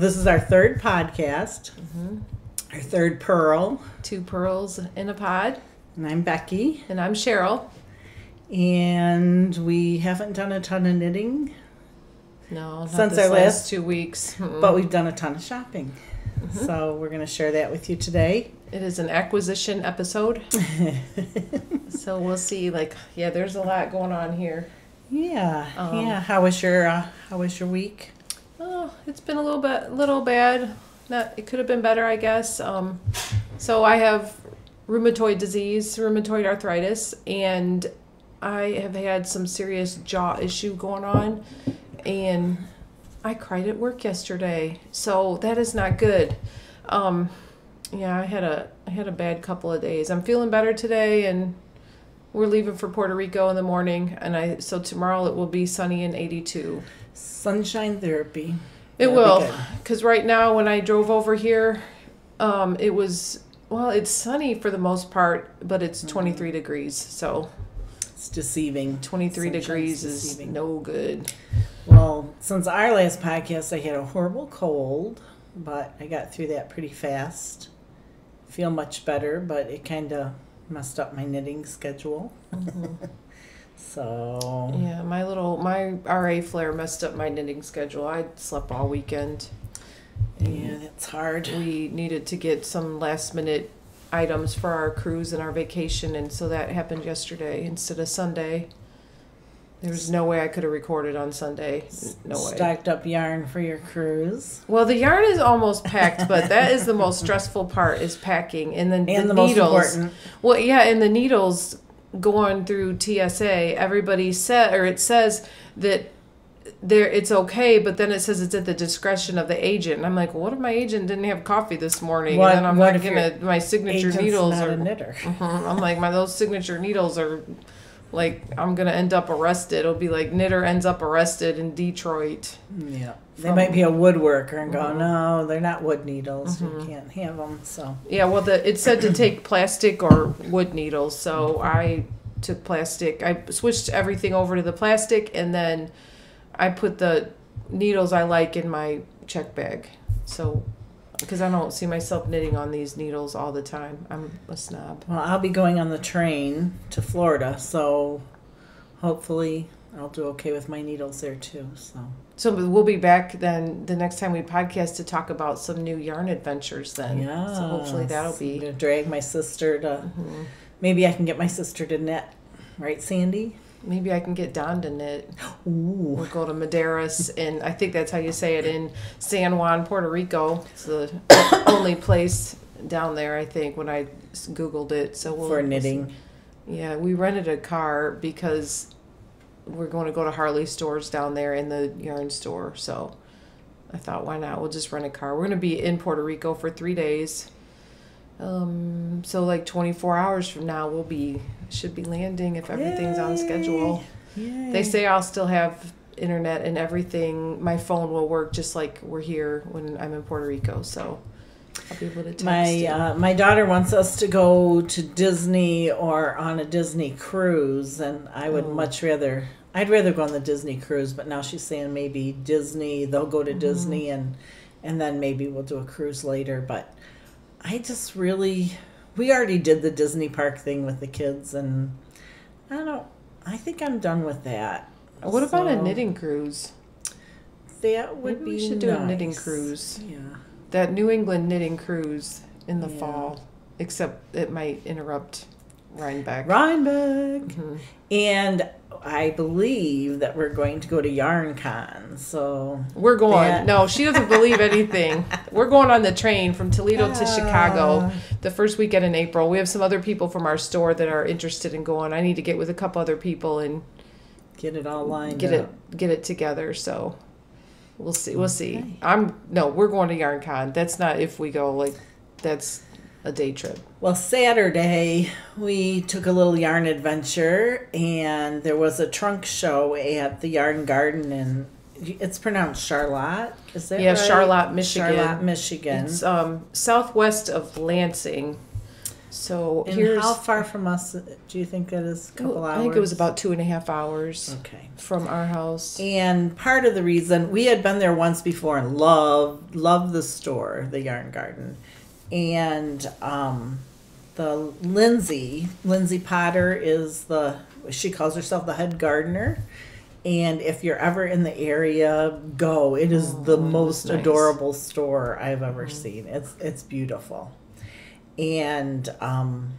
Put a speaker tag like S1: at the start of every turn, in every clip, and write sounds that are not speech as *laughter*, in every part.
S1: this is our third podcast, our third Purl,
S2: Two Purls in a pod.
S1: and I'm Becky.
S2: And I'm Cheryl.
S1: And we haven't done a ton of knitting,
S2: No, not
S1: Since our
S2: last two weeks. Mm-mm.
S1: but we've done a ton of shopping. So we're going to share that with you today.
S2: It is an acquisition episode. *laughs* so we'll see. Like, yeah, there's a lot going on here.
S1: yeah,
S2: Um,
S1: yeah. How was your uh, How was your week?
S2: Oh, it's been a little bit, little bad. Not, it could have been better, I guess. Um, so I have rheumatoid disease, rheumatoid arthritis, and I have had some serious jaw issue going on, and I cried at work yesterday. So that is not good. Um, yeah, I had a I had a bad couple of days. I'm feeling better today, and we're leaving for Puerto Rico in the morning, and I so tomorrow it will be sunny and 82.
S1: Sunshine therapy.
S2: It will, because right now when I drove over here, um, it was well, it's sunny for the most part, but it's 23 degrees. So
S1: It's deceiving.
S2: 23
S1: Sunshine's
S2: degrees is
S1: deceiving.
S2: no good.
S1: Well, since our last podcast, I had a horrible cold, but I got through that pretty fast. Feel much better, but it kind of messed up my knitting schedule. *laughs* so,
S2: Yeah, my little my RA flare messed up my knitting schedule. I slept all weekend.
S1: yeah, that's hard.
S2: We needed to get some last minute items for our cruise and our vacation, and so that happened yesterday instead of Sunday. There was no way I could have recorded on Sunday. No way.
S1: Stacked up yarn for your cruise.
S2: Well, the yarn is almost packed, but that is the most stressful part is packing, and then
S1: And
S2: the,
S1: the
S2: needles.
S1: important.
S2: Well, yeah, and the needles going through TSA. Everybody said, or it says that there it's okay, but then it says it's at the discretion of the agent. And I'm like, well, what if my agent didn't have coffee this morning,
S1: What-
S2: and then I'm not gonna my signature needles are.
S1: a knitter. *laughs*
S2: I'm like, my those signature needles are. Like I'm gonna end up arrested. It'll be like knitter ends up arrested in Detroit.
S1: Yeah. They might be a woodworker and go, mm-hmm. no, they're not wood needles. You mm-hmm. can't have them. So,
S2: Yeah, well, the it said to *clears throat* take plastic or wood needles, so I took plastic. I switched everything over to the plastic, and then I put the needles I like in my check bag. So, because I don't see myself knitting on these needles all the time, I'm a snob.
S1: well, I'll be going on the train to Florida. So, hopefully, I'll do okay with my needles there too. So,
S2: So we'll be back then the next time we podcast to talk about some new yarn adventures. Then,
S1: yeah.
S2: so hopefully that'll
S1: I'm
S2: be.
S1: gonna drag my sister to.
S2: Mhm.
S1: Maybe I can get my sister to knit, right, Sandy?
S2: Maybe I can get Don to knit.
S1: Ooh.
S2: We'll go to Madeiras, and I think that's how you say it in San Juan, Puerto Rico. It's the only place down there, I think, when I Googled it. So we'll,
S1: For knitting.
S2: Yeah, we rented a car because we're going to go to Harley stores down there in the yarn store. So I thought, why not? We'll just rent a car. We're going to be in Puerto Rico for three days. Um, so like 24 hours from now, we'll be should be landing if everything's on schedule.
S1: Yay.
S2: They say I'll still have internet and everything. My phone will work just like we're here when I'm in Puerto Rico. So I'll be able to text.
S1: My uh, my daughter wants us to go to Disney or on a Disney cruise, and I would
S2: Oh.
S1: much rather. I'd rather go on the Disney cruise, but now she's saying maybe Disney. They'll go
S2: Mm-hmm.
S1: to Disney, and and then maybe we'll do a cruise later. But I just really, we already did the Disney park thing with the kids, and I don't. I think I'm done with that.
S2: what about a knitting cruise?
S1: That would
S2: Maybe
S1: be.
S2: we should do a knitting cruise.
S1: Yeah.
S2: That New England knitting cruise in the
S1: Yeah.
S2: fall, except it might interrupt Rhinebeck.
S1: Rhinebeck.
S2: Mhm.
S1: And I believe that we're going to go to YarnCon. So
S2: We're going.
S1: That-
S2: No, she doesn't believe anything. *laughs* We're going on the train from Toledo to Chicago
S1: Ah.
S2: the first weekend in April. We have some other people from our store that are interested in going. I need to get with a couple other people and
S1: get it all lined
S2: get
S1: up.
S2: it get it together. So we'll see. We'll see.
S1: Okay.
S2: I'm no, we're going to YarnCon. That's not if we go. Like that's a day trip.
S1: Well, Saturday we took a little yarn adventure, and there was a trunk show at the Yarn Garden, and it's pronounced Charlotte. Is that
S2: Yeah,
S1: right?
S2: Charlotte, Michigan.
S1: Charlotte, Michigan.
S2: It's um southwest of Lansing. So
S1: And
S2: here's.
S1: how far from us do you think that is? A couple hours.
S2: I think it was about two and a half hours
S1: Okay.
S2: from our house.
S1: And part of the reason we had been there once before and loved loved the store, the Yarn Garden, and um, the Lindsay Lindsay Potter is the she calls herself the head gardener. And if you're ever in the area, go. It is the
S2: Oh,
S1: most
S2: nice.
S1: adorable store I've ever seen. It's it's beautiful, and um,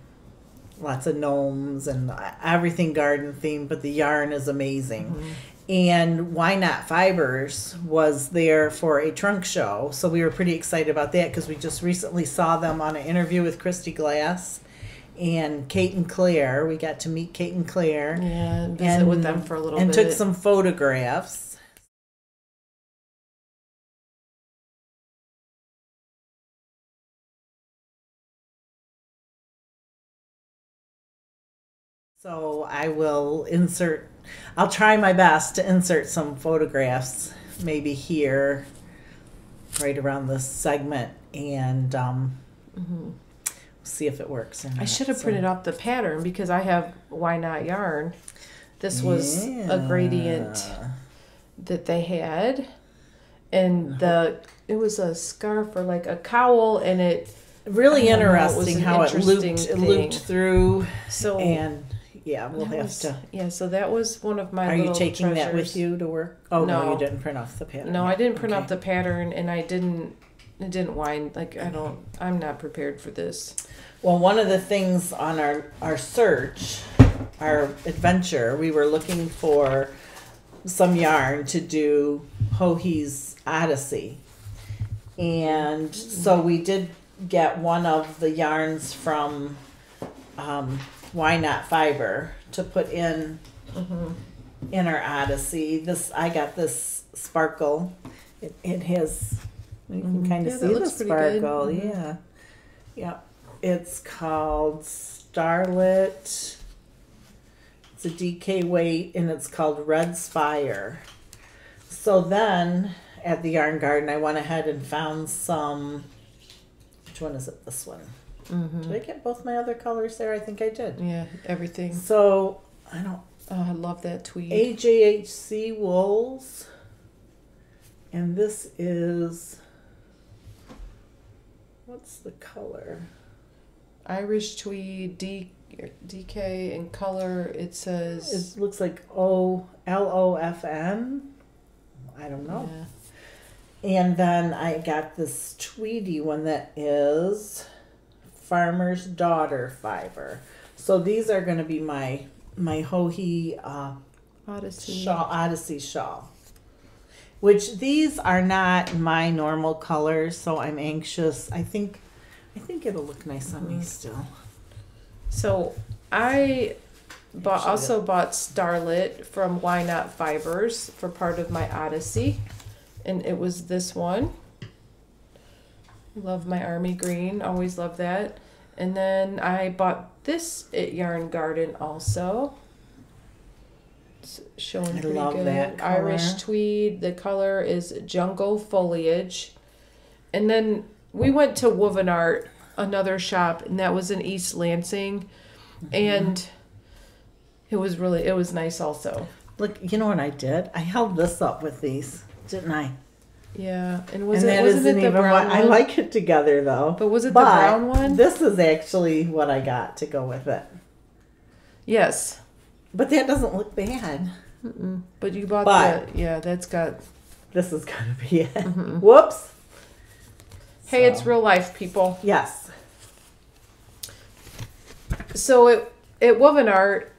S1: lots of gnomes and everything garden themed. But the yarn is amazing. And Why Not Fibers was there for a trunk show, so we were pretty excited about that because we just recently saw them on an interview with Christy Glass and Kate and Claire. We got to meet Kate and Claire
S2: Yeah, and visit with them for a little
S1: and
S2: bit.
S1: took some photographs. So I will insert, I'll try my best to insert some photographs, maybe here, right around this segment, and um, see if it works. Or
S2: Mm-hmm. I should have
S1: So-
S2: printed off the pattern because I have why not yarn. This was a gradient that they had, and the it was a scarf or like a cowl, and it
S1: really
S2: I don't know, it was
S1: interesting how it looped
S2: interesting
S1: it looped through
S2: so
S1: and yeah we'll
S2: that
S1: have
S2: was-
S1: to
S2: yeah. So that was one of my.
S1: are you taking that with you to work oh no,
S2: No.
S1: you didn't print off the pattern
S2: No, I didn't print
S1: Okay.
S2: off the pattern, and I didn't. It didn't wind like I don't. I'm not prepared for this.
S1: well one of the things on our our search our adventure we were looking for some yarn to do Hohi's Odyssey and so we did get one of the yarns from um, Why Not Fiber to put in in our Odyssey. This I got this sparkle. It, it has you can kind of
S2: Yeah,
S1: see the
S2: looks pretty good.
S1: sparkle.
S2: Mhm.
S1: Yeah, yep. It's called Starlit. It's a DK weight and it's called Red Spire. So then at the yarn garden, I went ahead and found some. Which one is it? This one.
S2: Mm-hmm.
S1: Did I get both my other colors there? I think I did.
S2: Yeah, everything.
S1: So I don't
S2: Oh, I love that tweed.
S1: AJHC wools, and this is what's the color?
S2: Irish tweed, D, DK, and color. It says.
S1: It looks like O L O F N. I don't know.
S2: yeah.
S1: And then I got this tweedy one that is Farmer's Daughter fiber. So these are going to be my my Hohi uh,
S2: Odyssey.
S1: shawl, Odyssey shawl. Which these are not my normal colors, so I'm anxious. I think, I think it'll look nice on me still.
S2: So I bought also bought Starlit from Why Not Fibers for part of my Odyssey, and it was this one. Love my army green, always love that. And then I bought this at Yarn Garden also. It's showing
S1: I
S2: pretty
S1: love
S2: good.
S1: that
S2: Irish tweed. The color is jungle foliage. And then we went to Woven Art, another shop, and that was in East Lansing.
S1: Mm-hmm.
S2: And it was really it was nice also.
S1: Look, you know what I did? I held this up with these, didn't I?
S2: Yeah. And was
S1: and
S2: it wasn't it the brown
S1: what I like it together though.
S2: But was it the brown one?
S1: This is actually what I got to go with it.
S2: yes.
S1: But that doesn't look bad.
S2: Mm-mm. But you bought
S1: But-
S2: the yeah, that's got
S1: This is gonna be it. Mm-hmm. Whoops.
S2: Hey, it's real life, people.
S1: Yes.
S2: So it at Woven Art,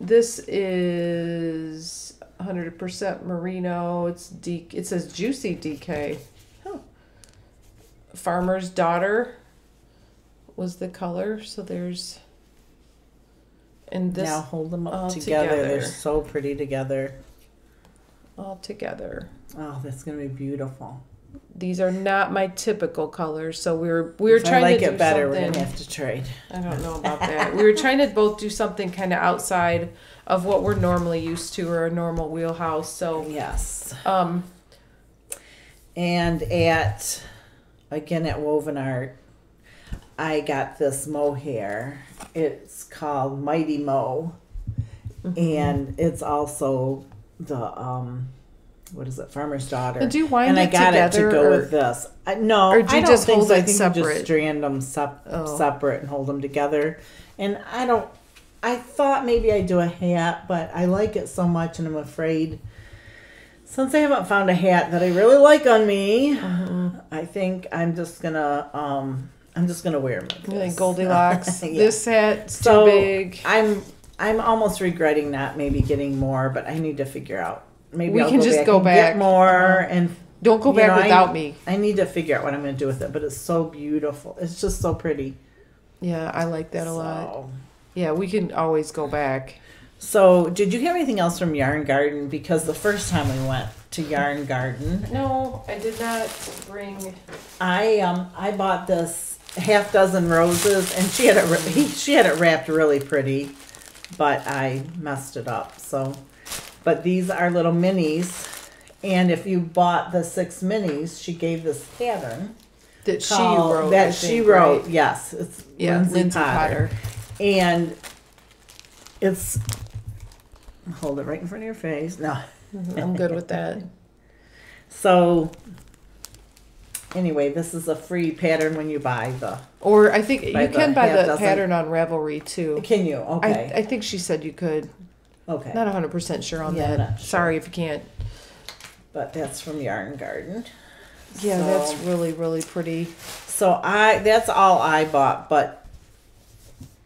S2: this is 100% merino. It's D. It says juicy DK.
S1: Oh.
S2: Farmer's daughter was the color. So there's. And this
S1: now hold them up
S2: all
S1: together. They're so pretty together.
S2: all together.
S1: Oh, that's gonna be beautiful.
S2: These are not my typical colors, so we were we were
S1: If I
S2: trying
S1: like
S2: to do
S1: it better,
S2: something.
S1: we're gonna have to trade.
S2: I don't know about that. we were trying to both do something kind of outside of what we're normally used to or a normal wheelhouse. So,
S1: Yes.
S2: um,
S1: And at again at Woven Art, I got this mohair. It's called Mighty Mo,
S2: Mm-hmm.
S1: and it's also the um, what is it, Farmer's Daughter.
S2: Do you wind
S1: and I
S2: it
S1: got it to
S2: together,
S1: go
S2: or-
S1: with this. I, no,
S2: or do you
S1: I don't
S2: just
S1: think
S2: hold
S1: so. I think you
S2: separate?
S1: just strand them sep-
S2: Oh.
S1: separate and hold them together. And I don't. I thought maybe I'd do a hat, but I like it so much, and I'm afraid since I haven't found a hat that I really like on me,
S2: Mm-hmm.
S1: I think I'm just gonna um I'm just gonna wear them. Like
S2: You think
S1: this.
S2: Goldilocks? *laughs*
S1: Yeah.
S2: This hat's
S1: So
S2: too big.
S1: I'm I'm almost regretting not maybe getting more, but I need to figure out. Maybe
S2: We
S1: I'll
S2: can
S1: go
S2: just
S1: back
S2: go back.
S1: get more
S2: Uh-huh.
S1: and
S2: Don't go back
S1: know, I-
S2: without me.
S1: I need to figure out what I'm going to do with it, but it's so beautiful. It's just so pretty.
S2: Yeah, I like that a lot.
S1: So-
S2: Yeah, we can always go back.
S1: So, did you have anything else from Yarn Garden? Because the first time we went to Yarn Garden,
S2: No, I did not bring.
S1: I um I bought this half dozen roses, and she had it re- *laughs* she had it wrapped really pretty, but I messed it up. So, but these are little minis, and if you bought the six minis, she gave this pattern
S2: That she
S1: called-
S2: wrote.
S1: that
S2: I
S1: she
S2: think,
S1: wrote.
S2: right?
S1: Yes, it's
S2: Yeah,
S1: Lindsay,
S2: Lindsay
S1: Potter. And it's hold it right in front of your face. No, mm-hmm.
S2: I'm good with that. *laughs*
S1: so anyway, this is a free pattern when you buy the.
S2: Or I think you
S1: the
S2: can buy the
S1: dozen.
S2: pattern on Ravelry too.
S1: Can you?
S2: I,
S1: Okay.
S2: I think she said you could.
S1: okay.
S2: Not 100% sure on
S1: Yeah,
S2: that.
S1: sure.
S2: Sorry if you can't.
S1: but that's from Yarn Garden.
S2: Yeah,
S1: So-
S2: that's really, really pretty.
S1: So I that's all I bought, but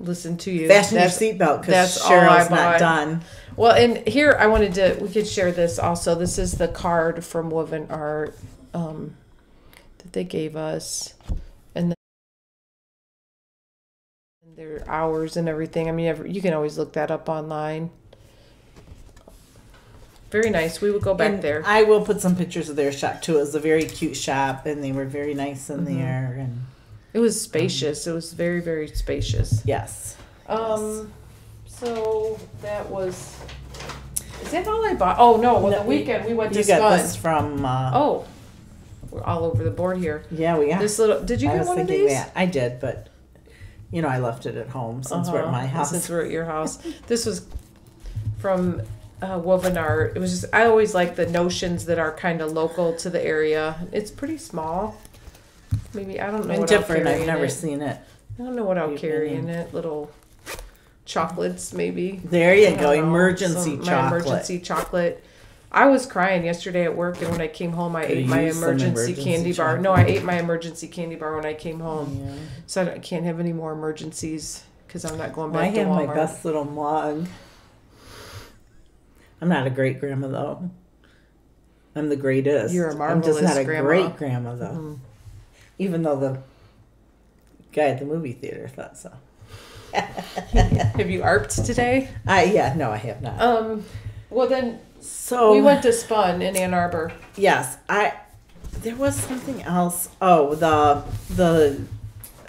S2: Listen to you.
S1: fasten your seatbelt because
S2: that's
S1: Cheryl's not done.
S2: Well, and here I wanted to, we could share this also. This is the card from Woven Art um, that they gave us. And then their hours and everything. I mean, you can always look that up online. Very nice. We would go back
S1: And
S2: there.
S1: I will put some pictures of their shop too. It was a very cute shop, and they were very nice in
S2: Mm-hmm.
S1: there. And
S2: It was spacious. It was very, very spacious.
S1: yes,
S2: Um, so that was. Is that all I bought? Oh no! Well,
S1: No,
S2: the weekend we went to
S1: you got this from. Uh,
S2: Oh, we're all over the board here.
S1: yeah, we got.
S2: This little. Did you
S1: I
S2: get
S1: was
S2: one of
S1: thinking
S2: these?
S1: that I did, but you know, I left it at home since we're at
S2: Uh-huh,
S1: my house.
S2: Since we're at your *laughs* house. This was from uh, Woven Art. It was just. I always like the notions that are kind of local to the area. It's pretty small. Maybe I don't know
S1: and different. I've never
S2: it.
S1: seen it.
S2: I don't know what I'll
S1: You've
S2: carry in it. Little chocolates, maybe.
S1: There you go,
S2: know,
S1: emergency chocolate.
S2: My emergency chocolate. I was crying yesterday at work, and when I came home, I
S1: Could've
S2: ate my emergency,
S1: emergency
S2: candy bar. No, I ate my emergency candy bar when I came home,
S1: Yeah.
S2: so I can't have any more emergencies because I'm not going
S1: Well, I
S2: back to
S1: have my best little mug. I'm not a great grandma though. I'm the greatest.
S2: You're a
S1: I'm just
S2: marvelous
S1: not a
S2: grandma.
S1: great grandma though.
S2: Mhm.
S1: Even though the guy at the movie theater thought so. *laughs*
S2: Have you ARPed today?
S1: I yeah, no, I have not.
S2: Um, well then
S1: so
S2: we went to Spun in Ann Arbor.
S1: Yes, I. There was something else. Oh, the the.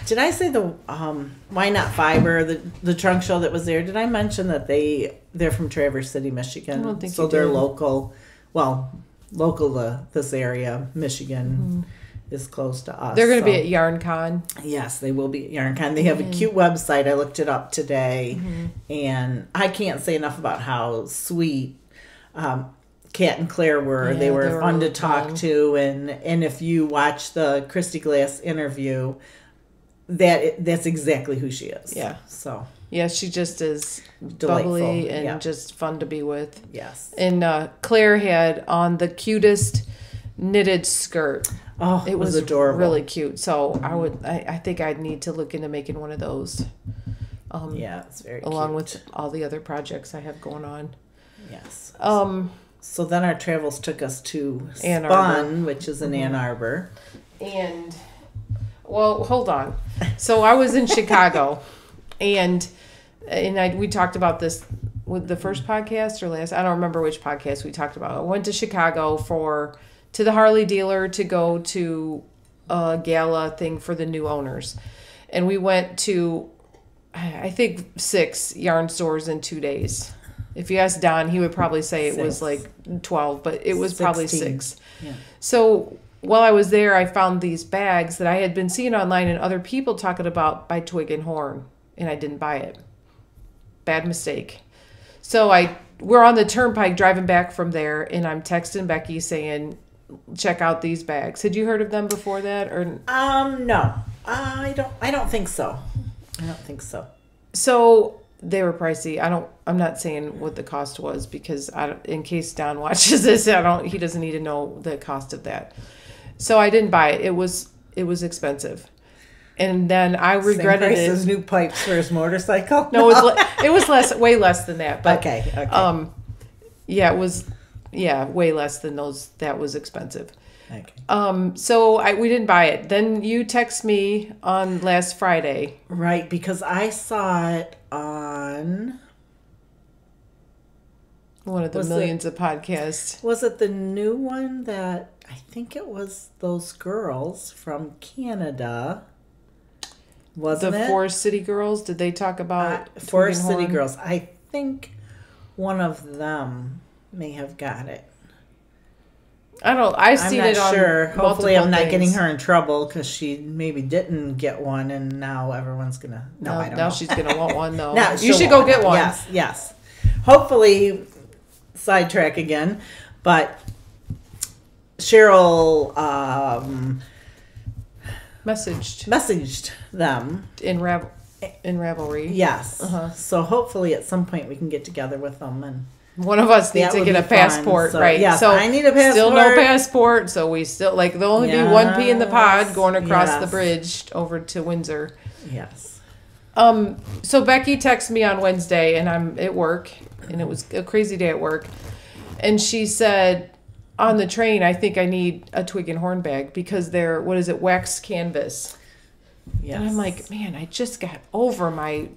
S1: Did I say the um why not fiber the the trunk show that was there? Did I mention that they they're from Traverse City, Michigan?
S2: I don't think
S1: so. they're
S2: did.
S1: local. Well, local to this area, Michigan is close to us.
S2: Mm-hmm. They're going to
S1: so-
S2: be at Yarn Con.
S1: Yes, they will be at YarnCon. They have
S2: Mm-hmm.
S1: a cute website. I looked it up today, and I can't say enough about how sweet um, Kat and Claire were.
S2: Yeah,
S1: they were
S2: they were
S1: fun to talk
S2: fun.
S1: to, and and if you watch the Christy Glass interview, that that's exactly who she is.
S2: Yeah.
S1: So
S2: Yeah, she just is
S1: Delightful,
S2: bubbly and
S1: yeah.
S2: just fun to be with.
S1: yes.
S2: And uh, Claire had on the cutest knitted skirt.
S1: Oh,
S2: It was,
S1: adorable.
S2: really cute. So I would, I, I think I'd need to look into making one of those. Um,
S1: Yeah, it's very
S2: along
S1: cute.
S2: with all the other projects I have going on.
S1: yes.
S2: Um,
S1: So then our travels took us to
S2: Ann Arbor. Mm-hmm.
S1: which is in Ann Arbor.
S2: and well, hold on. So I was in Chicago, and and I we talked about this with the first podcast or last. I don't remember which podcast we talked about. I went to Chicago for to the Harley dealer to go to a gala thing for the new owners, and we went to I think six yarn stores in two days. If you ask Don, he would probably say it was like twelve, but it was probably six.
S1: Yeah.
S2: So while I was there, I found these bags that I had been seeing online and other people talking about by Twig and Horn, and I didn't buy it. Bad mistake. So I we're on the turnpike driving back from there, and I'm texting Becky saying, "Check out these bags." Had you heard of them before that, or
S1: Um, no, I don't. I don't think so. I don't think so.
S2: so? They were pricey. I don't. I'm not saying what the cost was because I in case Don *laughs* watches this, I don't. He doesn't need to know the cost of that. So I didn't buy it. It was it was expensive, and then I regretted
S1: Same price
S2: it.
S1: as new pipes for his motorcycle.
S2: No, it was le- *laughs* it was less, way less than that. But
S1: Okay, okay.
S2: um, yeah, it was, yeah, way less than those. That was expensive.
S1: okay.
S2: Um, so I we didn't buy it. Then you text me on last Friday.
S1: Right, because I saw it on.
S2: One of the
S1: Was it-
S2: millions of podcasts.
S1: Was it the new one that I think it was those girls from Canada? Wasn't it?
S2: The Forest City Girls. Did they talk
S1: Uh,
S2: about Twig
S1: Forest City
S2: Horn?
S1: Girls. I think one of them may have got it.
S2: I don't. I've
S1: I'm
S2: seen
S1: not
S2: it on.
S1: sure. Hopefully, I'm not getting her in trouble because she maybe didn't get one, and now everyone's gonna. No,
S2: No,
S1: I don't
S2: now
S1: know.
S2: she's gonna want one *laughs* though.
S1: Now
S2: you should go get one.
S1: Yes, yes. Hopefully, sidetrack again, but Cheryl um,
S2: Messaged
S1: messaged them.
S2: in Rav- in Ravelry.
S1: Yes.
S2: Uh-huh.
S1: So hopefully, at some point, we can get together with them and.
S2: One of us needs to get a
S1: fun.
S2: passport,
S1: So,
S2: right?
S1: yes,
S2: so
S1: I need a passport.
S2: Still no
S1: passport.
S2: so we still like there'll only be one P in the pod going across the bridge over to Windsor.
S1: Yes.
S2: Um, so Becky texted me on Wednesday, and I'm at work, and it was a crazy day at work, and she said on the train, I think I need a twig and horn bag because they're what is it, wax canvas.
S1: Yes.
S2: And I'm like, man, I just got over my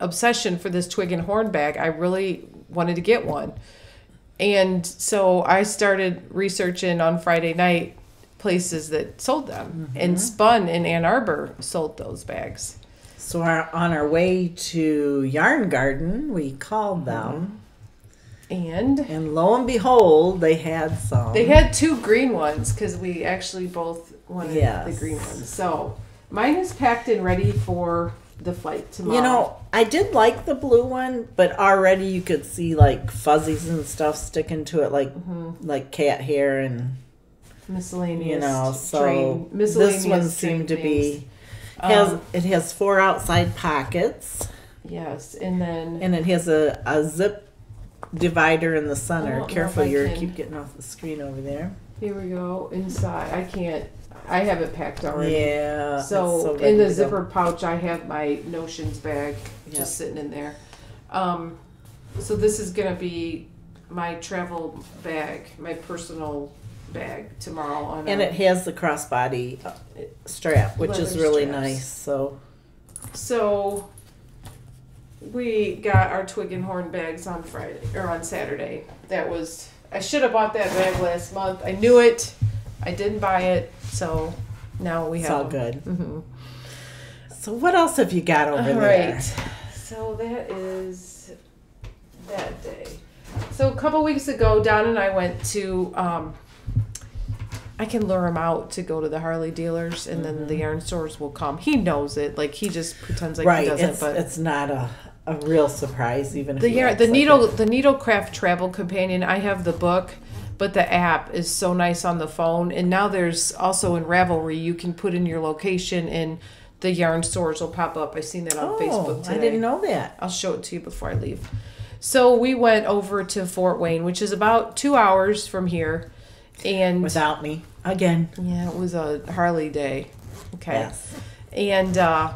S2: obsession for this twig and horn bag. I really wanted to get one. And so I started researching on Friday night places that sold them. Mm-hmm. And Spun in Ann Arbor sold those bags.
S1: So our, on our way to Yarn Garden, we called mm-hmm. them,
S2: And
S1: and lo and behold, they had some.
S2: they had two green ones because we actually both wanted
S1: Yes.
S2: the green ones. So mine is packed and ready for the flight tomorrow.
S1: You know, I did like the blue one, but already you could see like fuzzies and stuff sticking to it, like
S2: Mm-hmm.
S1: like cat hair, and
S2: miscellaneous.
S1: you know. So
S2: miscellaneous
S1: this one seemed to be has
S2: Um,
S1: it has four outside pockets,
S2: Yes, and then
S1: and it has a, a zip divider in the center. Careful, you keep getting off the screen over there.
S2: here we go inside. I can't. I have it packed already.
S1: Yeah. it's
S2: So, in the zipper pouch, I have my notions bag
S1: Yep.
S2: just sitting in there. Um, so this is gonna be my travel bag, my personal bag tomorrow on.
S1: And it has the crossbody uh, strap, which is really
S2: straps.
S1: nice. So
S2: So we got our twig and horn bags on Friday or on Saturday. That was I should have bought that bag last month. I knew it. I didn't buy it, so now we
S1: it's
S2: have
S1: all good.
S2: hmm
S1: So what else have you got over
S2: All
S1: there?
S2: right. So that is that day. So a couple weeks ago, Don and I went to. Um, I can lure him out to go to the Harley dealers, and then the yarn stores will come. He knows it. Like he just pretends like he doesn't.
S1: It's
S2: but
S1: it's not a, a real surprise even
S2: the
S1: he
S2: yarn, the needle, the Needlecraft Travel Companion. I have the book, but the app is so nice on the phone. And now there's also in Ravelry, you can put in your location, and the yarn stores will pop up. I seen that on
S1: Oh,
S2: Facebook today.
S1: I didn't know that.
S2: I'll show it to you before I leave. So we went over to Fort Wayne, which is about two hours from here, and
S1: Without me again.
S2: yeah, it was a Harley day. Okay,
S1: Yes.
S2: and uh,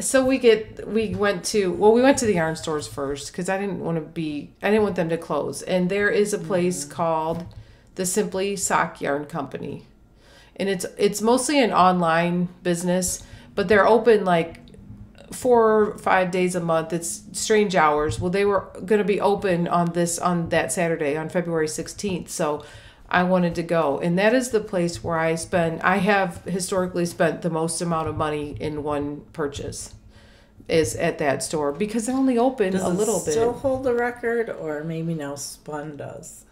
S2: so we get we went to well we went to the yarn stores first because I didn't want to be I didn't want them to close, and there is a place mm-hmm. called the Simply Sock Yarn Company, and it's it's mostly an online business, but they're open like four or five days a month. It's strange hours. Well, they were going to be open on this on that Saturday on February 16th. So I wanted to go. And that is the place where I spend I have historically spent the most amount of money in one purchase is at that store because they're only opened
S1: Does
S2: a
S1: it
S2: little bit.
S1: still hold the record, or maybe now Spun does?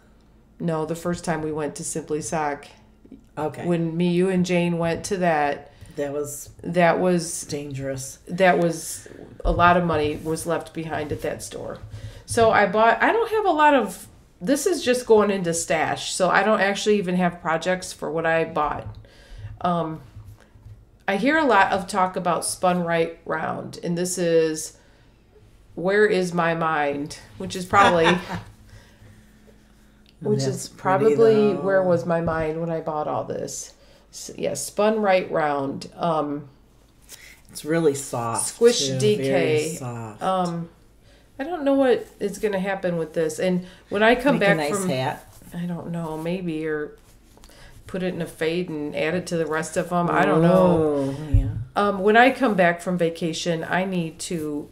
S2: No, the first time we went to Simply Sock,
S1: Okay.
S2: when me, you, and Jane went to that,
S1: that was
S2: that was
S1: dangerous.
S2: that was a lot of money was left behind at that store. So I bought. I don't have a lot of. This is just going into stash, so I don't actually even have projects for what I bought. Um, I hear a lot of talk about spun right round, and this is where is my mind, which is probably. *laughs* Which
S1: That's
S2: is probably where was my mind when I bought all this. S yeah, spun right round. Um,
S1: It's really soft.
S2: Squish
S1: too,
S2: DK.
S1: Soft.
S2: um, I don't know what is going to happen with this. And when I come
S1: Make
S2: back
S1: a nice
S2: from,
S1: hat.
S2: I don't know, maybe or put it in a fade and add it to the rest of them. I don't know.
S1: Oh, yeah.
S2: Um, when I come back from vacation, I need to,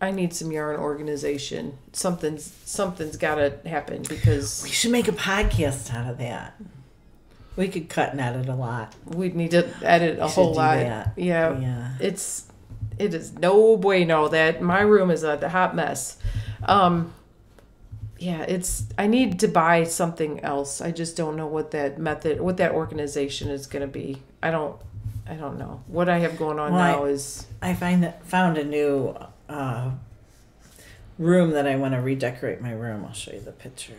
S2: I need some yarn organization. Something's something's got to happen because
S1: We should make a podcast out of that. We could cut and edit a lot.
S2: we'd need to edit a whole lot.
S1: that.
S2: Yeah,
S1: Yeah.
S2: it's it is no bueno that my room is a hot mess. Um, yeah, it's I need to buy something else. I just don't know what that method, what that organization is going to be. I don't, I don't know what I have going on
S1: Well, I-
S2: now is
S1: I find that found a new uh, room that I want to redecorate my room. I'll show you the picture.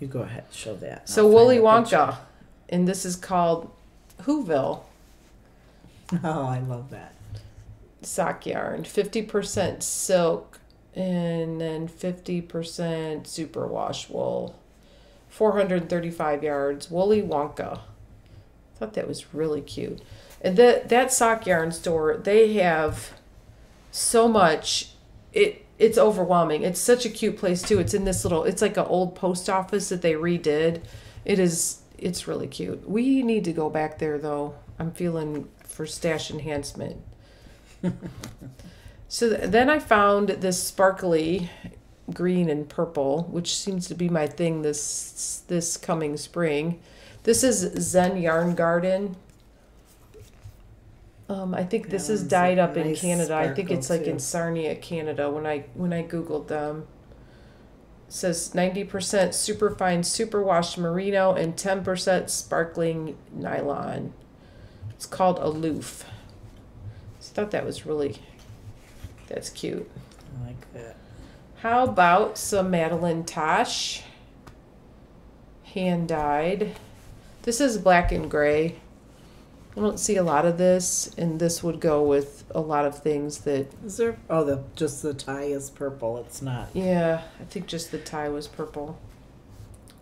S1: You go ahead, show that.
S2: so
S1: I'll
S2: Woolly
S1: find the
S2: Wonka, and this is called Whoville
S1: picture. *laughs* Oh, I love that.
S2: sock yarn, fifty percent silk, and then fifty percent superwash wool. 435 yards, Woolly Wonka. Thought that was really cute. And that that sock yarn store, they have so much. It it's overwhelming. It's such a cute place too. It's in this little. It's like an old post office that they redid. It is. It's really cute. We need to go back there though. I'm feeling for stash enhancement. so th- then I found this sparkly green and purple, which seems to be my thing this this coming spring. This is Zen Yarn Garden. Um, I think this is dyed up in Canada. I think it's like in. Sarnia, Canada. When I when I googled them, it says ninety percent superfine superwash merino and ten percent sparkling nylon. It's called Aloof. So I thought that was really that's cute.
S1: I like that.
S2: How about some Madelinetosh? Hand dyed. This is black and gray. I don't see a lot of this, and this would go with a lot of things that,
S1: Is there? Oh, the just the tie is purple. It's not.
S2: yeah, I think just the tie was purple.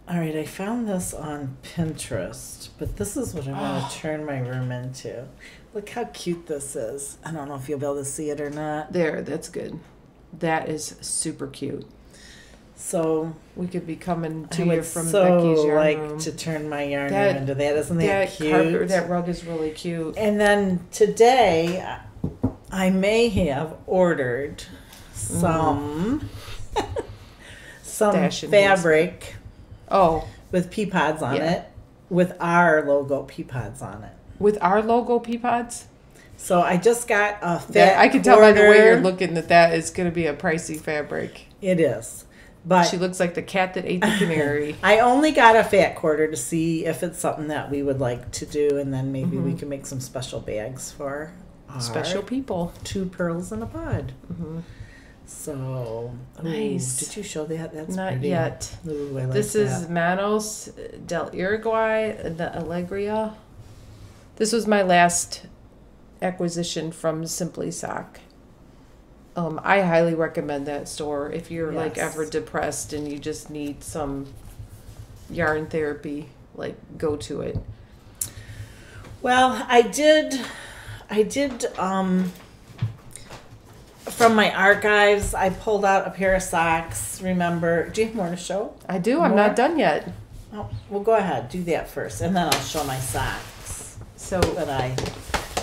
S1: All right, I found this on Pinterest, but this is what I want
S2: Oh.
S1: to turn my room into. Look how cute this is. I don't know if you'll be able to see it or not.
S2: There, that's good. That is super cute.
S1: So
S2: We could be coming to you from
S1: so
S2: Becky's yarn
S1: like
S2: room.
S1: to turn my yarn
S2: That-
S1: into that. Isn't that,
S2: that
S1: cute?
S2: carpet, that rug is really cute.
S1: And then today, I may have ordered mm-hmm. some *laughs* some
S2: Stash and
S1: fabric
S2: Oh,
S1: with pea pods on
S2: Yeah.
S1: it, with our logo pea pods on it.
S2: with our logo pea pods.
S1: So I just got a fat
S2: That, I can tell by the way you're looking that that is going to be a pricey fabric.
S1: It is, but
S2: She looks like the cat that ate the *laughs* canary.
S1: I only got a fat quarter to see if it's something that we would like to do, and then maybe we can make some special bags for
S2: Mm-hmm. Special people.
S1: two Purls in a pod.
S2: Mhm.
S1: So ooh,
S2: Nice.
S1: Did you show that? That's
S2: Not
S1: pretty.
S2: yet.
S1: Ooh, like
S2: This is. Manos del Uruguay, the Alegria. This was my last acquisition from Simply Sock. Um, I highly recommend that store if you're like ever depressed and you just need some yarn therapy. Like, go to it.
S1: Well, I did. I did. Um, from my archives, I pulled out a pair of socks. Remember? Do you have more to show?
S2: I do. I'm
S1: More?
S2: not done yet.
S1: Oh, well, go ahead. Do that first, and then I'll show my socks.
S2: So
S1: But I,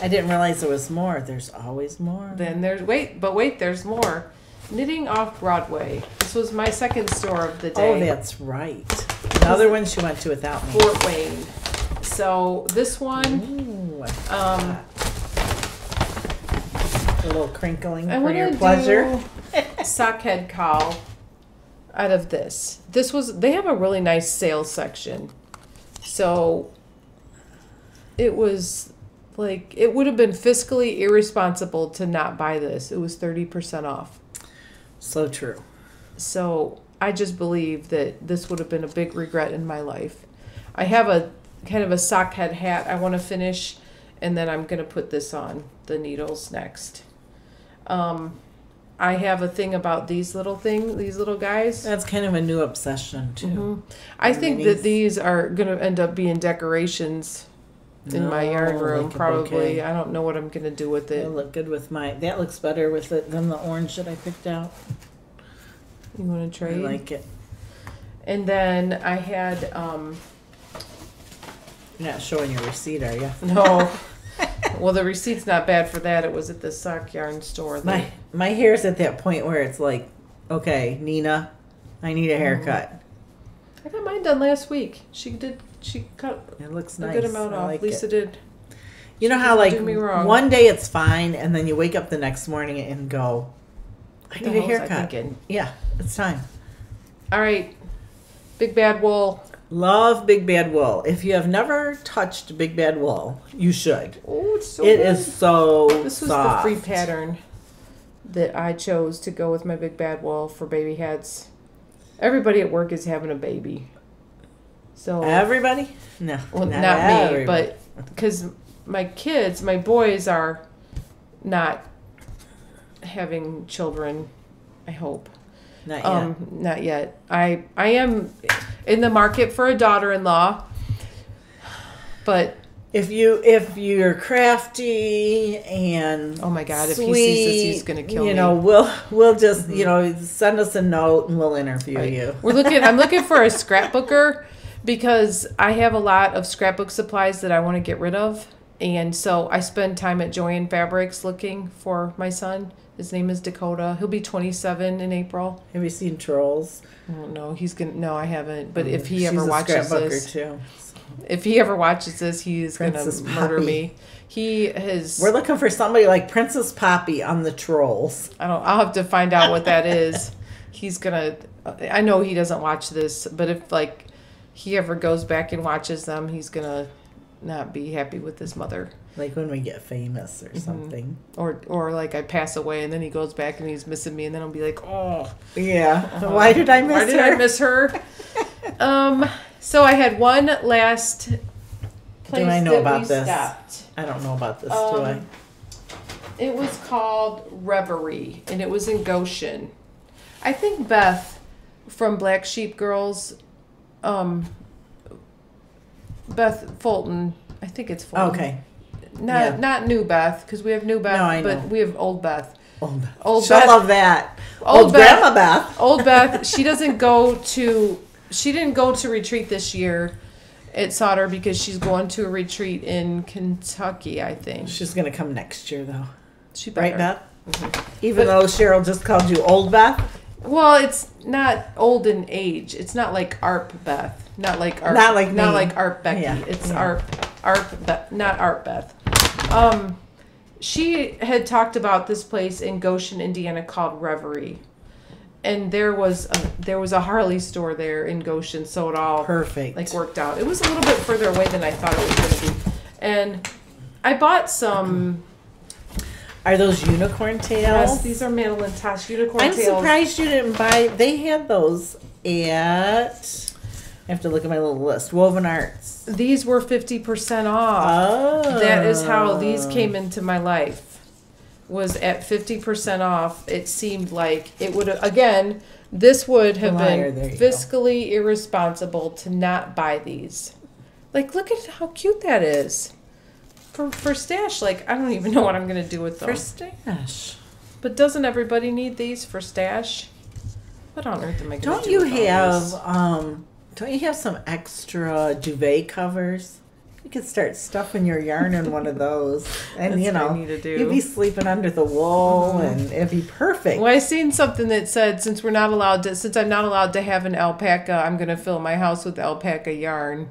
S1: I didn't realize there was more. There's always more.
S2: Then there's wait, but wait, there's more. Knitting off Broadway. This was my second store of the day.
S1: Oh,
S2: day.
S1: that's right. The other one she went to without me.
S2: Fort Wayne. So this one,
S1: Ooh, I
S2: um.
S1: A little crinkling
S2: I
S1: for your pleasure.
S2: do *laughs* sock head cowl. out of this. This was they have a really nice sales section. So it was like it would have been fiscally irresponsible to not buy this. It was 30% off.
S1: So true.
S2: So I just believe that this would have been a big regret in my life. I have a kind of a sock head hat I want to finish, and then I'm going to put this on the needles next. Um, I have a thing about these little thing, these little guys.
S1: That's kind of a new obsession too.
S2: Mhm. I think
S1: minis.
S2: that these are going to end up being decorations in my yarn room.
S1: like
S2: probably. I don't know what I'm going to do with it.
S1: It'll look good with my. That looks better with it than the orange that I picked out.
S2: You want to
S1: try?
S2: I
S1: like it.
S2: and then I had um,
S1: You're not showing your receipt, are you?
S2: no. *laughs* well, the receipt's not bad for that. It was at the sock yarn store. that-
S1: My my hair's at that point where it's like, okay, Nina, I need a haircut.
S2: I got mine done last week. She did. She cut
S1: It looks nice.
S2: a good amount
S1: I
S2: off.
S1: like
S2: Lisa
S1: it.
S2: did.
S1: You know how like one day it's fine, and then you wake up the next morning and go, I need a
S2: hell was I
S1: haircut. Yeah, it's time.
S2: All right, big bad wool.
S1: Love Big Bad Wool. If you have never touched Big Bad Wool, you should.
S2: Oh, it's so
S1: It
S2: good.
S1: is so
S2: This was
S1: soft.
S2: the free pattern that I chose to go with my big bad wool for baby heads. Everybody at work is having a baby, so
S1: Everybody? No,
S2: well, not,
S1: not,
S2: me,
S1: everybody.
S2: but because my kids, my boys are not having children. I hope.
S1: Not yet.
S2: Um, not yet. I I am in the market for a daughter-in-law, but
S1: if you if you're crafty and
S2: oh my god, if
S1: sweet,
S2: he sees this, he's gonna kill
S1: you
S2: me.
S1: know, we'll we'll just you know send us a note and we'll interview
S2: Right.
S1: you.
S2: We're looking. I'm looking for a scrapbooker because I have a lot of scrapbook supplies that I want to get rid of, and so I spend time at Jo-Ann Fabrics looking for my son. His name is Dakota. He'll be 27 in April.
S1: Have you seen Trolls?
S2: Oh no, he's gonna. No, I haven't. But if he ever watches this,
S1: too.
S2: if he ever watches this, he's
S1: Princess
S2: gonna murder me. He has.
S1: We're looking for somebody like Princess Poppy on the Trolls.
S2: I don't. I'll have to find out what that is. *laughs* He's gonna. I know he doesn't watch this, but if like he ever goes back and watches them, he's gonna not be happy with his mother.
S1: Like when we get famous or
S2: Mm-hmm.
S1: something.
S2: Or or like I pass away and then he goes back and he's missing me and then I'll be like, oh,
S1: Yeah. Why did I miss
S2: why did
S1: her?
S2: I miss her? *laughs* um. So I had one last place
S1: I know about this?
S2: stopped.
S1: I don't know about this, do I?
S2: Um, It was called Reverie, and it was in Goshen. I think Beth from Black Sheep Girls, um, Beth Fulton. I think it's Fulton.
S1: Okay.
S2: Not
S1: yeah.
S2: not new Beth because we have new Beth,
S1: No, I
S2: but
S1: know.
S2: we have old Beth.
S1: Old,
S2: Old
S1: She'll
S2: Beth-
S1: love that.
S2: Old
S1: Old,
S2: Beth-
S1: Grandma Beth.
S2: Old Beth. *laughs* She doesn't go to. She didn't go to retreat this year at Sauter because she's going to a retreat in Kentucky. I think
S1: She's going to come next year, though.
S2: she
S1: Right,
S2: better.
S1: Beth? Mm-hmm. Even though Cheryl just called you Old Beth?
S2: Well, it's not old in age. It's not like ARP Beth. Not like ARP.
S1: Not like
S2: not
S1: me.
S2: like ARP Becky.
S1: Yeah,
S2: It's
S1: yeah.
S2: ARP ARP Beth, not ARP Beth. Um, she had talked about this place in Goshen, Indiana called Reverie, and there was a, there was a Harley store there in Goshen, so it all
S1: Perfect.
S2: like worked out. It was a little bit further away than I thought it was going to be, and I bought some.
S1: Are those unicorn tails?
S2: Yes, these are Madelinetosh unicorn tails.
S1: I'm surprised you didn't buy. They had those at. I have to look at my little list. Woven Arts.
S2: These were fifty percent off.
S1: Oh.
S2: That is how these came into my life. Was at fifty percent off. It seemed like it would again. This would have
S1: Liar,
S2: been
S1: you go.
S2: fiscally irresponsible to not buy these. Like, look at how cute that is. For for stash, like I don't even know what I'm gonna do with them.
S1: For stash.
S2: but doesn't everybody need these for stash? What on earth am I gonna do?
S1: Don't
S2: do
S1: you have um? Don't you have some extra duvet covers? You could start stuffing your yarn in one of those, *laughs* and you know
S2: need to do.
S1: you'd be sleeping under the wool, mm-hmm. and it'd be perfect.
S2: Well, I seen something that said since we're not allowed to, since I'm not allowed to have an alpaca, I'm gonna fill my house with alpaca yarn.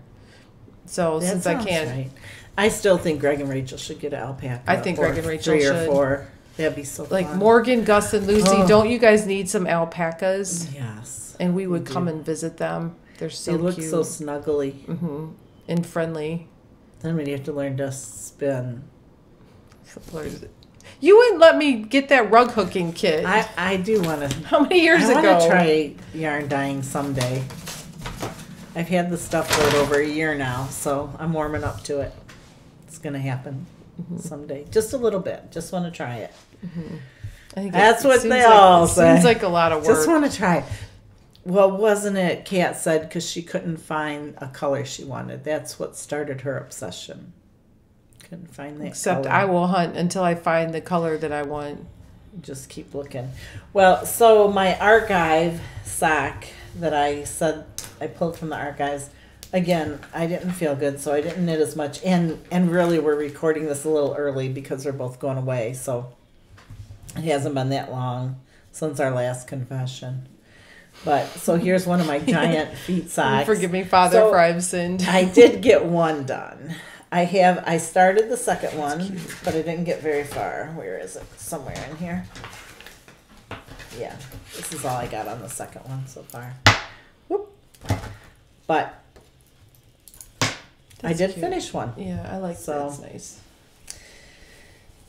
S2: So
S1: That
S2: since I can't,
S1: right. I still think Greg and Rachel should get an alpaca.
S2: I think Greg and Rachel
S1: three or
S2: should.
S1: four. That'd be so
S2: Like
S1: fun.
S2: Morgan, Gus, and Lucy,
S1: Oh.
S2: don't you guys need some alpacas?
S1: Yes.
S2: And we would
S1: do.
S2: come and visit them. They're so
S1: they look
S2: cute
S1: so snuggly.
S2: hmm and friendly.
S1: Then we'd have to learn to spin.
S2: You wouldn't let me get that rug hooking kit.
S1: I, I do want to.
S2: How many years
S1: I want
S2: ago?
S1: to try yarn dyeing someday. I've had the stuff for over a year now, so I'm warming up to it. It's gonna happen
S2: Mm-hmm.
S1: someday. Just a little bit. Just want to try it.
S2: I think
S1: That's
S2: it
S1: what
S2: seems
S1: they
S2: like,
S1: all say.
S2: Seems like a lot of work.
S1: Just want to try. it. Well, wasn't it? Kat said because she couldn't find a color she wanted. That's what started her obsession. Couldn't find that.
S2: Except
S1: color.
S2: I will hunt until I find the color that I want.
S1: just keep looking. Well, so my archive sock that I said I pulled from the archives. Again, I didn't feel good, so I didn't knit as much. And and really, we're recording this a little early because we're both going away, so it hasn't been that long since our last confession. But so here's one of my *laughs* giant feet socks.
S2: Forgive me, Father,
S1: So-
S2: for I've sinned.
S1: I did *laughs* get one done. I have. I started the second one, but I didn't get very far. Where is it? Somewhere in here. Yeah, this is all I got on the second one so far. Whoop. But I did
S2: cute.
S1: finish one.
S2: Yeah, I like
S1: So-
S2: that. That's nice.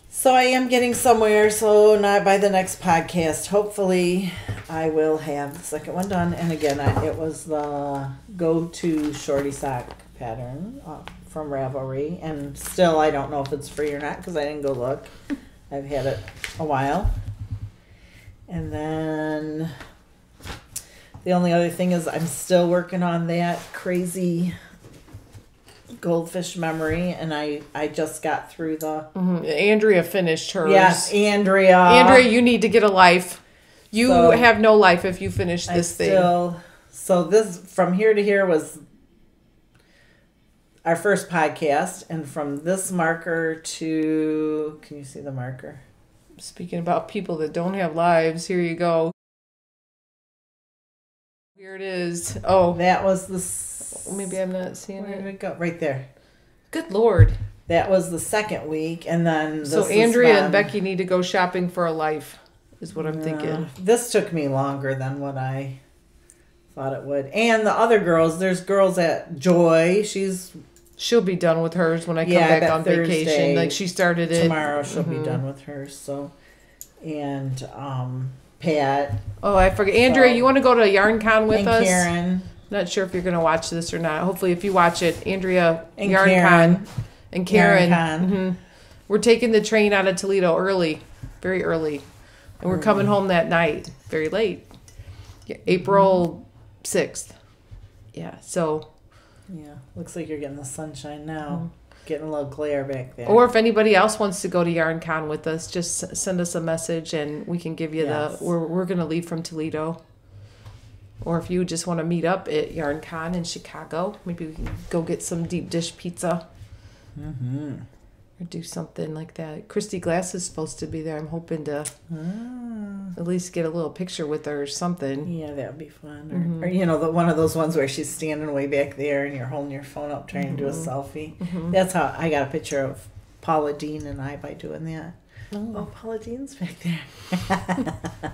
S1: So I am getting somewhere. So not by the next podcast. Hopefully, I will have the second one done. And again, I, it was the go-to shorty sock pattern uh, from Ravelry, and still I don't know if it's free or not because I didn't go look. *laughs* I've had it a while. And then the only other thing is I'm still working on that crazy goldfish memory, and I I just got through the
S2: hmm Andrea finished hers.
S1: Yes, Andrea.
S2: Andrea, you need to get a life. You
S1: So-
S2: have no life if you finish this thing.
S1: still, so this from here to here was our first podcast, and from this marker to can you see the marker?
S2: Speaking about people that don't have lives, here you go. Here it is. Oh,
S1: That was the s-
S2: maybe I'm not seeing
S1: where did
S2: it.
S1: it go? Right there.
S2: Good lord.
S1: That was the second week, and then
S2: So Andrea and Becky need to go shopping for a life, is what I'm
S1: Uh,
S2: thinking.
S1: this took me longer than what I thought it would, and the other girls. There's girls at Joy. She's
S2: She'll be done with hers when I come
S1: Yeah,
S2: back on
S1: Thursday,
S2: vacation. Like she started it
S1: tomorrow. She'll be
S2: Mhm.
S1: done with hers. So, and um, Pat
S2: Oh, I forget. Andrea,
S1: So-
S2: you want to go to YarnCon with
S1: and
S2: us?
S1: Karen
S2: Not sure if you're going to watch this or not. Hopefully, if you watch it, Andrea,
S1: and
S2: YarnCon,
S1: Karen.
S2: and Karen.
S1: YarnCon.
S2: mhm. We're taking the train out of Toledo early, very early, and we're coming home that night, very late, Yeah, April sixth. Yeah. So,
S1: Yeah, looks like you're getting the sunshine now. Getting a little glare back there.
S2: Or if anybody else wants to go to YarnCon with us, just send us a message and we can give you
S1: Yes.
S2: the. We're we're going to leave from Toledo. Or if you just want to meet up at YarnCon in Chicago, maybe we can go get some deep dish pizza.
S1: mm-hmm.
S2: Or do something like that. Kristy Glass is supposed to be there. I'm hoping to
S1: Ah,
S2: at least get a little picture with her or something.
S1: yeah, that would be fun. Or,
S2: Mm-hmm.
S1: or you know, the, one of those ones where she's standing way back there and you're holding your phone up trying to do a
S2: Mm-hmm.
S1: selfie. That's how I got a picture of Paula Deen and I by doing that.
S2: Oh.
S1: Oh, Paula Deen's back there. *laughs*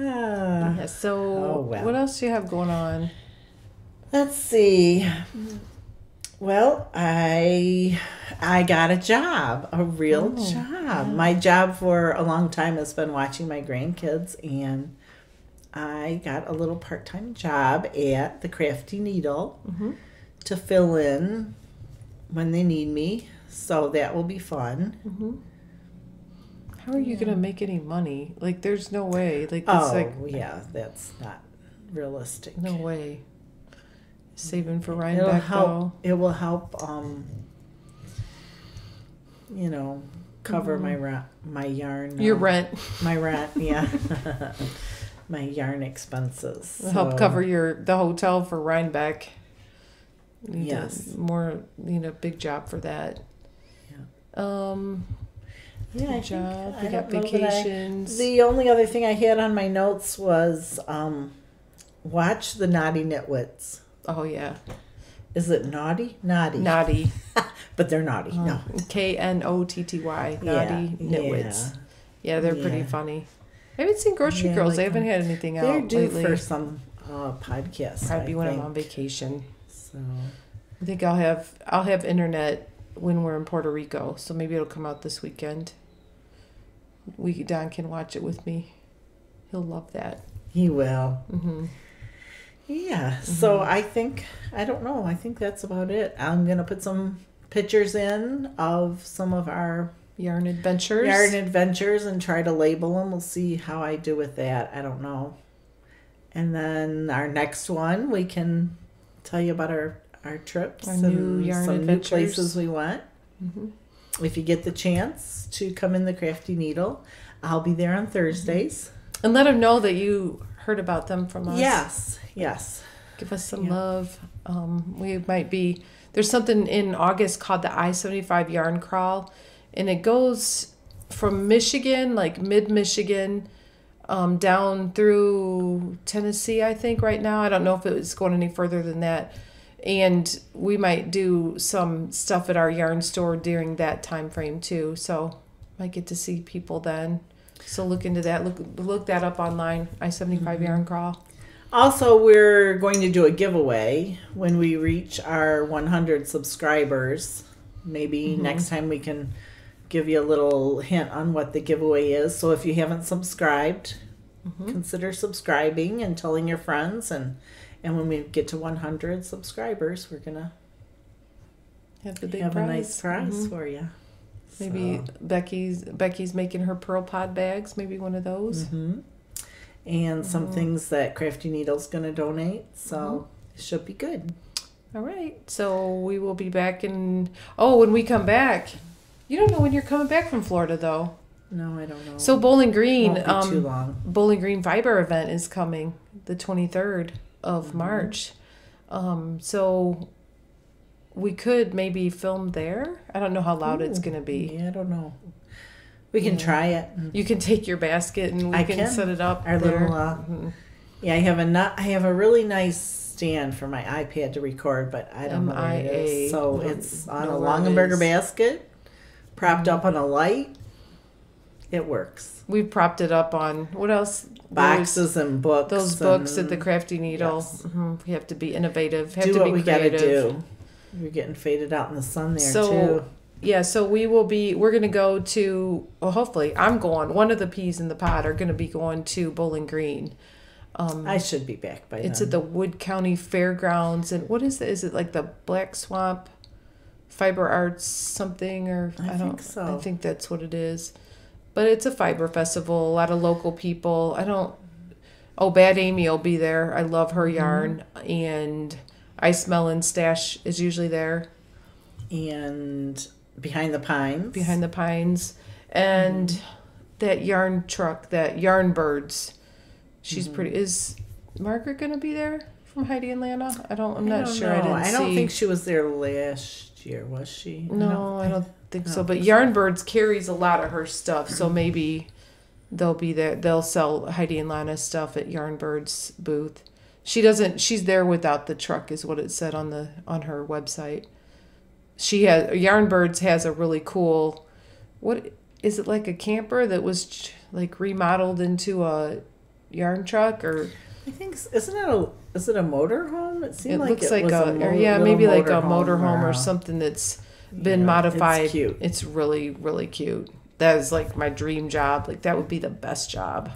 S1: Ah.
S2: Yeah, so
S1: Oh, well.
S2: what else do you have going on?
S1: Let's see. Well, I I got a job, a real
S2: Oh,
S1: job. My job for a long time has been watching my grandkids and I got a little part-time job at the Crafty Needle
S2: Mhm.
S1: to fill in when they need me. So that will be fun.
S2: How are you gonna make any money? Like, there's no way. Like, it's
S1: Oh,
S2: like
S1: yeah, that's not realistic.
S2: no way. Saving for
S1: It'll
S2: Rhinebeck
S1: help. It will help. Um, you know, cover my ra- my yarn.
S2: Mm-hmm. Your
S1: uh,
S2: rent
S1: My rent. *laughs* Yeah. *laughs* my yarn expenses.
S2: will help cover your the hotel for Rhinebeck. Need
S1: Yes.
S2: more you know big job for that. Yeah. Um,
S1: Yeah, I think-
S2: job.
S1: I
S2: We got
S1: that I-
S2: vacations.
S1: the only other thing I had on my notes was um, watch the Knotty Nitwits.
S2: Oh yeah,
S1: Is it naughty? Naughty.
S2: naughty. *laughs*
S1: but they're naughty. No.
S2: K N O T T Y. Knotty
S1: Yeah,
S2: nitwits. Yeah, they're pretty funny. I haven't seen Grocery
S1: Yeah,
S2: Girls.
S1: like
S2: they haven't
S1: them.
S2: had anything
S1: They're
S2: out
S1: due
S2: lately.
S1: for some uh, podcasts.
S2: Probably
S1: I
S2: when
S1: think.
S2: I'm on vacation.
S1: So
S2: I think I'll have I'll have internet when we're in Puerto Rico, so maybe it'll come out this weekend. We Don can watch it with me. He'll love that.
S1: he will.
S2: hmm
S1: Yeah. So
S2: Mm-hmm.
S1: I think I don't know. I think that's about it. I'm gonna put some pictures in of some of our
S2: Yarn adventures.
S1: yarn adventures and try to label them. We'll see how I do with that. I don't know. And then our next one, we can tell you about our our trips
S2: Our
S1: and
S2: new yarn
S1: some
S2: adventures.
S1: new places we went.
S2: Mhm.
S1: If you get the chance to come in the Crafty Needle, I'll be there on Thursdays.
S2: And let them know that you heard about them from us.
S1: Yes, yes.
S2: Give us some
S1: Yeah.
S2: love. Um, we might be there's something in August called the I seventy five yarn crawl, and it goes from Michigan, like mid Michigan, um, down through Tennessee. I think right now. I don't know if it was going any further than that. And we might do some stuff at our yarn store during that time frame too. So might get to see people then. So look into that. Look look that up online. I seventy five yarn crawl.
S1: Also, we're going to do a giveaway when we reach our 100 subscribers. Maybe
S2: Mm-hmm.
S1: next time we can give you a little hint on what the giveaway is. So if you haven't subscribed,
S2: Mm-hmm.
S1: consider subscribing and telling your friends and and when we get to 100 subscribers, we're going to
S2: Have the big
S1: have
S2: prize.
S1: a nice prize
S2: Mhm.
S1: for you.
S2: Maybe Becky's Becky's making her Purl pod bags. Maybe one of those.
S1: hmm And some
S2: Mm-hmm.
S1: things that Crafty Needle's going to donate. So it should be good.
S2: All right. So we will be back in. Oh, when we come back, you don't know when you're coming back from Florida though.
S1: No, I don't know.
S2: So Bowling Green,
S1: be too
S2: um,
S1: long.
S2: Bowling Green Fiber event is coming the 23rd of
S1: Mm-hmm.
S2: March. Um, so we could maybe film there. I don't know how loud it's gonna be.
S1: Yeah, I don't know. We can
S2: Yeah.
S1: try it.
S2: You can take your basket and we
S1: I
S2: can,
S1: can.
S2: set it up.
S1: Our
S2: there.
S1: little, uh,
S2: Mhm.
S1: Yeah, I have a not. I have a really nice stand for my iPad to record, but I don't know where it
S2: MIA.
S1: is. So
S2: Don't
S1: it's on
S2: know
S1: a
S2: Longaberger
S1: basket, propped up on a light. It works.
S2: We propped it up on what else?
S1: Boxes and books.
S2: Those books at the Crafty Needle.
S1: Yes.
S2: hmm We have to be innovative. Have
S1: do
S2: to
S1: what we
S2: creative.
S1: gotta do. We're getting faded out in the sun there
S2: So,
S1: too.
S2: Yeah, so we will be. We're gonna go to. Well, hopefully, I'm going. One of the peas in the pod are gonna be going to Bowling Green. Um,
S1: I should be back by
S2: it's
S1: then.
S2: at the Wood County Fairgrounds, and what is it? Is it like the Black Swamp Fiber Arts something or
S1: I
S2: don't.
S1: think so.
S2: I think that's what it is. But it's a fiber festival. A lot of local people. I don't. Oh, Bad Amy will be there. I love
S1: Mm-hmm.
S2: her yarn, and Ice Melon Stash is usually there
S1: and behind the pines.
S2: behind the pines, and
S1: Mm-hmm.
S2: that yarn truck, that Yarn Birds. She's
S1: Mm-hmm.
S2: pretty. Is Margaret gonna be there from Heidi and Lana? I don't. I'm
S1: I
S2: not
S1: don't
S2: sure. I didn't
S1: I don't
S2: see.
S1: think she was there last year, was she?
S2: No, I don't think
S1: I
S2: so.
S1: don't
S2: But
S1: think so.
S2: Yarn Birds carries a lot of her stuff, so maybe they'll be there. They'll sell Heidi and Lana's stuff at Yarn Birds booth. She doesn't. She's there without the truck, is what it said on the on her website. She has Yarn Birds has a really cool. What is it like a camper that was like remodeled into a yarn truck or
S1: I think isn't it a is it a motorhome? It seemed
S2: it
S1: like
S2: looks
S1: it
S2: like
S1: was
S2: a,
S1: a,
S2: yeah maybe like a
S1: motorhome
S2: motorhome or something that's been
S1: Yeah,
S2: modified.
S1: It's cute.
S2: It's really, really cute. That is like my dream job. Like that would be the best job.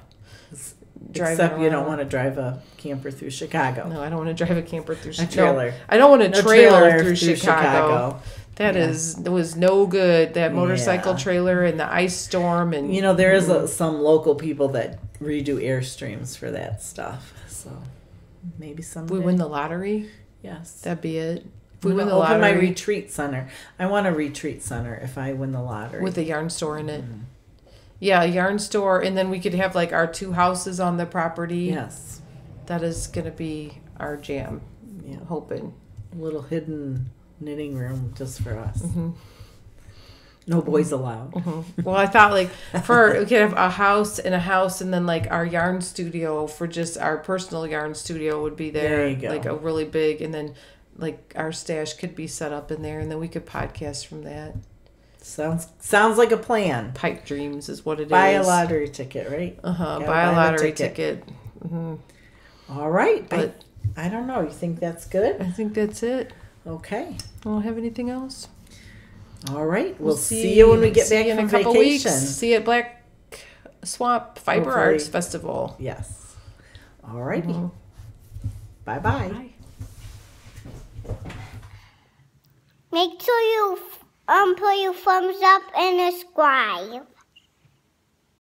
S2: Driving
S1: Except you don't want to drive a camper through Chicago.
S2: No, I don't want to drive a camper through
S1: A
S2: Chicago.
S1: trailer.
S2: I don't want a
S1: No
S2: trailer, through, Chicago.
S1: Chicago.
S2: That
S1: Yeah.
S2: is was no good. That motorcycle
S1: Yeah.
S2: trailer and the ice storm and
S1: You know, there is a, some local people that redo airstreams for that stuff. So maybe some
S2: we win the lottery.
S1: yes.
S2: That'd be it. If we win the
S1: open
S2: lottery
S1: my retreat center. I want a retreat center if I win the lottery.
S2: with a yarn store in it.
S1: Mm-hmm.
S2: Yeah, a yarn store, and then we could have like our two houses on the property.
S1: yes.
S2: That is gonna be our jam.
S1: Yeah.
S2: Hoping.
S1: A little hidden knitting room just for us.
S2: Mm-hmm.
S1: No boys allowed.
S2: Well, I thought like for we could have a house and a house, and then like our yarn studio for just our personal yarn studio would be there.
S1: There you go.
S2: Like a really big, and then like our stash could be set up in there, and then we could podcast from that.
S1: Sounds sounds like a plan.
S2: Pipe dreams is what it is.
S1: Buy a lottery ticket, right?
S2: Uh huh.
S1: Gotta
S2: Buy a lottery
S1: ticket.
S2: ticket.
S1: All right.
S2: But
S1: I, I don't know. You think that's good?
S2: I think that's it.
S1: Okay.
S2: I don't have anything else.
S1: All right. We'll, see, you when we get back
S2: in
S1: from
S2: a couple
S1: vacation.
S2: weeks. See you at Black Swamp Fiber
S1: Hopefully.
S2: Arts Festival.
S1: Yes. All righty.
S2: Mm-hmm.
S1: Bye bye.
S2: Bye.
S3: Make sure you um put your thumbs up and subscribe.